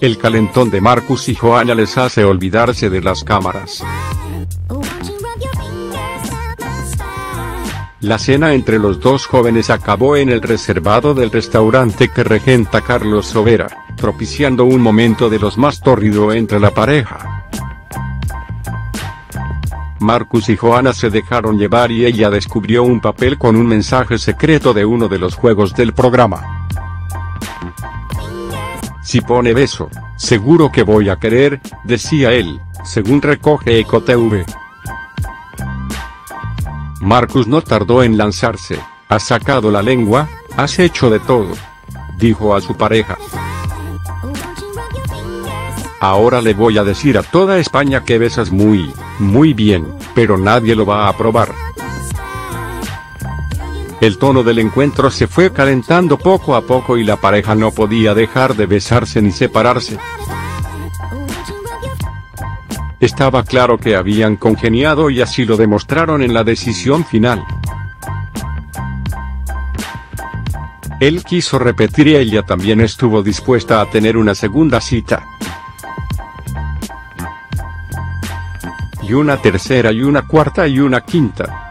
El calentón de Marcus y Joanna les hace olvidarse de las cámaras. La cena entre los dos jóvenes acabó en el reservado del restaurante que regenta Carlos Sobera, propiciando un momento de los más tórrido entre la pareja. Marcus y Joanna se dejaron llevar y ella descubrió un papel con un mensaje secreto de uno de los juegos del programa. Si pone beso, seguro que voy a querer, decía él, según recoge EcoTV. Marcus no tardó en lanzarse, has sacado la lengua, has hecho de todo. Dijo a su pareja. Ahora le voy a decir a toda España que besas muy, muy bien, pero nadie lo va a probar. El tono del encuentro se fue calentando poco a poco y la pareja no podía dejar de besarse ni separarse. Estaba claro que habían congeniado y así lo demostraron en la decisión final. Él quiso repetir y ella también estuvo dispuesta a tener una segunda cita. Y una tercera y una cuarta y una quinta.